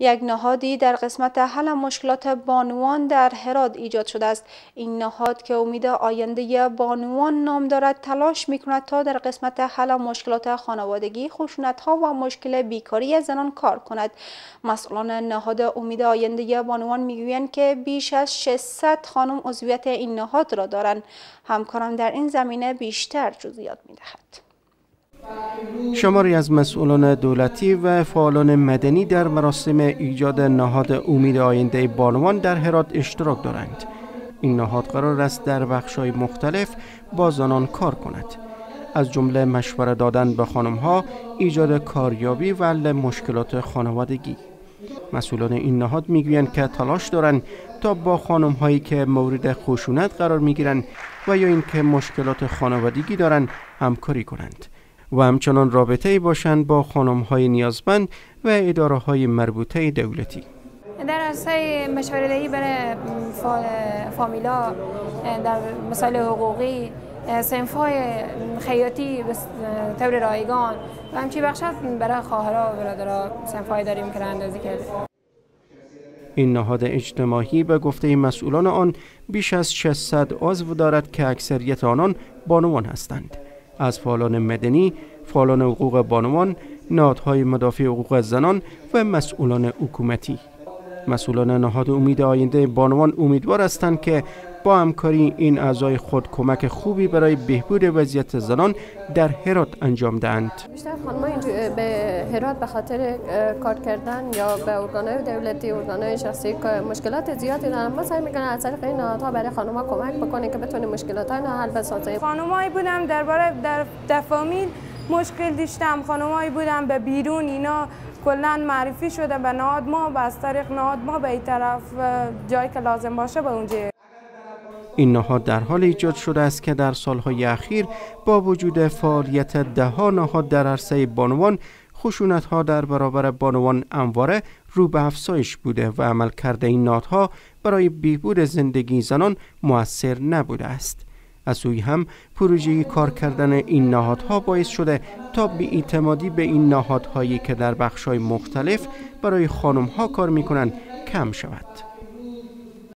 یک نهادی در قسمت حل مشکلات بانوان در هرات ایجاد شده است. این نهاد که امید آینده بانوان نام دارد تلاش می کند تا در قسمت حل مشکلات خانوادگی خشونت ها و مشکل بیکاری زنان کار کند. مسئولان نهاد امید آینده بانوان می‌گویند که بیش از 600 خانم عضویت این نهاد را دارند. همکاران در این زمینه بیشتر جزئیات می‌دهد. شماری از مسئولان دولتی و فعالان مدنی در مراسم ایجاد نهاد امید آینده بانوان در هرات اشتراک دارند. این نهاد قرار است در بخش‌های مختلف با زنان کار کند. از جمله مشوره دادن به خانم ها، ایجاد کاریابی و حل مشکلات خانوادگی. مسئولان این نهاد می‌گویند که تلاش دارند تا با خانم هایی که مورد خشونت قرار می گیرند و یا اینکه مشکلات خانوادگی دارند همکاری کنند. و همچنان رابطه باشند با خانم های نیازمند و اداره های مربوطه دولتی. در عرصه مشوره‌دهی برای فامیلا در مسائل حقوقی سنف های خیاطی به طور رایگان و همچی بخشت برای خواهرها و برادرها سنف های داریم که اندازی کرده این نهاد اجتماعی به گفته مسئولان آن بیش از 600 عضو دارد که اکثریت آنان بانوان هستند. از فعالان مدنی، فعالان حقوق بانوان، نهادهای مدافع حقوق زنان و مسئولان حکومتی. مسئولان نهاد امید آینده بانوان امیدوار هستند که با همکاری این اعضای خود کمک خوبی برای بهبود وضعیت زنان در هرات انجام دهند. بیشتر خانم به هرات به خاطر کار کردن یا به ارگانهای دولتی ارگانهای شخصی مشکلات زیادی دارن ما سعی می‌کنیم از طریق این نهادها برای خانم کمک بکنیم که بتونیم مشکلات های حل بسازیم. خانمایی بودم درباره در دفامین مشکل داشتم خانمایی بودم به بیرون اینا کلا معرفی شده به نهاد ما و از طریق نهاد ما به این طرف جایی که لازم باشه به اونجا این نهاد در حال ایجاد شده است که در سالهای اخیر با وجود فعالیت دهها نهاد در عرصه بانوان خشونت ها در برابر بانوان انواره رو به افزایش بوده و عمل کرده این نهادها برای بهبود زندگی زنان موثر نبوده است. از سوی هم پروژه کار کردن این نهادها باعث شده تا بی اعتمادی به این نهادهایی که در بخشهای مختلف برای خانم ها کار می کنند کم شود.